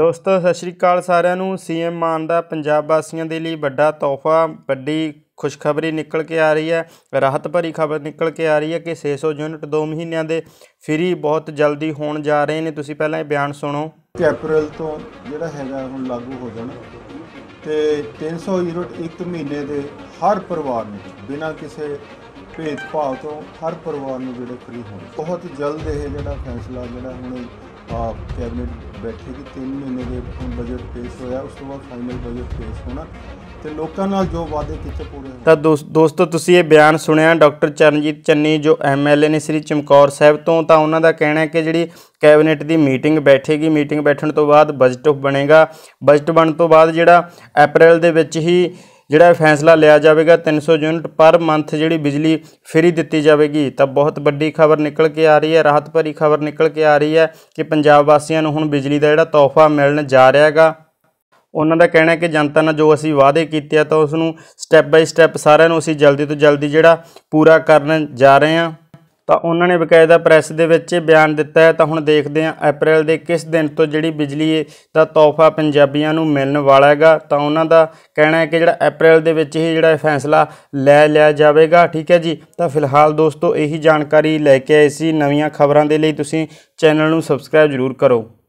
ਦੋਸਤੋ, ਸਤਿ ਸ਼੍ਰੀ ਅਕਾਲ ਸਾਰਿਆਂ ਨੂੰ। ਸੀਐਮ ਮਾਨ ਦਾ ਪੰਜਾਬ ਵਾਸੀਆਂ ਦੇ ਲਈ ਵੱਡਾ ਤੋਹਫਾ, ਵੱਡੀ ਖੁਸ਼ਖਬਰੀ ਨਿਕਲ ਕੇ ਆ ਰਹੀ ਹੈ। ਰਾਹਤ ਭਰੀ ਖਬਰ ਨਿਕਲ ਕੇ ਆ ਰਹੀ ਹੈ ਕਿ 600 ਯੂਨਿਟ 2 ਮਹੀਨਿਆਂ ਦੇ ਫ੍ਰੀ ਬਹੁਤ ਜਲਦੀ ਹੋਣ ਜਾ ਰਹੇ ਨੇ। ਤੁਸੀਂ ਪਹਿਲਾਂ ਇਹ ਬਿਆਨ ਸੁਣੋ। ਕਿ ਅਪ੍ਰੈਲ ਤੋਂ ਜਿਹੜਾ ਹੈਗਾ ਹੁਣ ਲਾਗੂ ਹੋ ਜਾਣਾ ਤੇ 300 ਯੂਨਿਟ ਇੱਕ ਮਹੀਨੇ ਦੇ ਹਰ ਪਰਿਵਾਰ ਨੂੰ, ਬਿਨਾਂ ਕਿਸੇ ਭੇਦਭਾਵ ਤੋਂ ਹਰ ਪਰਿਵਾਰ ਨੂੰ ਜਿਹੜੇ ਫ੍ਰੀ ਹੋਣ। ਬਹੁਤ ਜਲਦ ਇਹ ਜਿਹੜਾ ਫੈਸਲਾ ਜਿਹੜਾ ਹੁਣ ਕੈਬਨਿਟ ਬੈਠੇਗੀ 3 ਮਹੀਨੇ ਦੇ ਬਜਟ ਪੇਸ਼ ਹੋਇਆ, ਉਸ ਤੋਂ ਬਾਅਦ ਫਾਈਨਲ ਬਜਟ ਪੇਸ਼ ਹੋਣਾ ਤੇ ਲੋਕਾਂ ਨਾਲ ਜੋ ਵਾਅਦੇ ਕੀਤੇ ਪੂਰੇ ਤਾਂ ਦੋਸ- ਦੋਸਤੋ, ਤੁਸੀਂ ਇਹ ਬਿਆਨ ਸੁਣਿਆ, ਡਾਕਟਰ ਚਰਨਜੀਤ ਚੰਨੀ, ਜੋ ਐਮਐਲਏ ਨੇ ਸ੍ਰੀ ਚਮਕੌਰ ਸਾਹਿਬ ਤੋਂ, ਤਾਂ ਉਹਨਾਂ ਦਾ ਕਹਿਣਾ ਹੈ ਕਿ ਜਿਹੜੀ ਕੈਬਨਿਟ ਦੀ ਮੀਟਿੰਗ ਬੈਠੇਗੀ, ਮੀਟਿੰਗ ਬੈਠਣ ਤੋਂ ਬਾਅਦ ਬਜਟ ਬਣੇਗਾ। ਬਜਟ ਬਣਨ ਤੋਂ ਬਾਅਦ ਜਿਹੜਾ ਅਪ੍ਰੈਲ ਦੇ ਵਿੱਚ ਹੀ ਜਿਹੜਾ ਫੈਸਲਾ ਲਿਆ ਜਾਵੇਗਾ 300 ਯੂਨਿਟ ਪਰ ਮੰਥ ਜਿਹੜੀ ਬਿਜਲੀ ਫ੍ਰੀ ਦਿੱਤੀ ਜਾਵੇਗੀ, ਤਾਂ ਬਹੁਤ ਵੱਡੀ ਖਬਰ ਨਿਕਲ ਕੇ ਆ ਰਹੀ ਹੈ, ਰਾਹਤ ਭਰੀ ਖਬਰ ਨਿਕਲ ਕੇ ਆ ਰਹੀ ਹੈ ਕਿ ਪੰਜਾਬ ਵਾਸੀਆਂ ਨੂੰ ਹੁਣ ਬਿਜਲੀ ਦਾ ਜਿਹੜਾ ਤੋਹਫਾ ਮਿਲਣ ਜਾ ਰਿਹਾ ਹੈਗਾ। ਉਹਨਾਂ ਦਾ ਕਹਿਣਾ ਹੈ ਕਿ ਜਨਤਾ ਨਾਲ ਜੋ ਅਸੀਂ ਵਾਅਦੇ ਕੀਤੇ ਆ, ਤਾਂ ਉਸ ਨੂੰ ਸਟੈਪ ਬਾਈ ਸਟੈਪ ਸਾਰਿਆਂ ਨੂੰ ਅਸੀਂ ਜਲਦੀ ਤੋਂ ਜਲਦੀ ਜਿਹੜਾ ਪੂਰਾ ਕਰਨ ਜਾ ਰਹੇ ਹਾਂ। ਤਾਂ ਉਹਨਾਂ ਨੇ ਬਕਾਇਦਾ ਪ੍ਰੈਸ ਦੇ ਵਿੱਚ ਇਹ ਬਿਆਨ ਦਿੱਤਾ ਹੈ। ਤਾਂ ਹੁਣ ਦੇਖਦੇ ਹਾਂ ਅਪ੍ਰੈਲ ਦੇ ਕਿਸ ਦਿਨ ਤੋਂ ਜਿਹੜੀ ਬਿਜਲੀ ਦਾ ਤੋਹਫਾ ਪੰਜਾਬੀਆਂ ਨੂੰ ਮਿਲਣ ਵਾਲਾ ਹੈਗਾ। ਤਾਂ ਉਹਨਾਂ ਦਾ ਕਹਿਣਾ ਹੈ ਕਿ ਜਿਹੜਾ ਅਪ੍ਰੈਲ ਦੇ ਵਿੱਚ ਹੀ ਜਿਹੜਾ ਫੈਸਲਾ ਲੈ ਲਿਆ ਜਾਵੇਗਾ। ਠੀਕ ਹੈ ਜੀ। ਤਾਂ ਫਿਲਹਾਲ ਦੋਸਤੋ ਇਹੀ ਜਾਣਕਾਰੀ ਲੈ ਕੇ ਆਏ ਸੀ। ਨਵੀਆਂ ਖਬਰਾਂ ਦੇ ਲਈ ਤੁਸੀਂ ਚੈਨਲ ਨੂੰ ਸਬਸਕ੍ਰਾਈਬ ਜ਼ਰੂਰ ਕਰੋ।